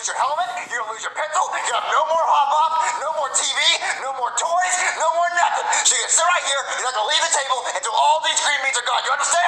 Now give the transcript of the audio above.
You're gonna lose your helmet. You're gonna lose your pencil. You have no more hop up, no more TV, no more toys, no more nothing. So you're gonna sit right here. You're not gonna leave the table until all these green beans are gone. You understand?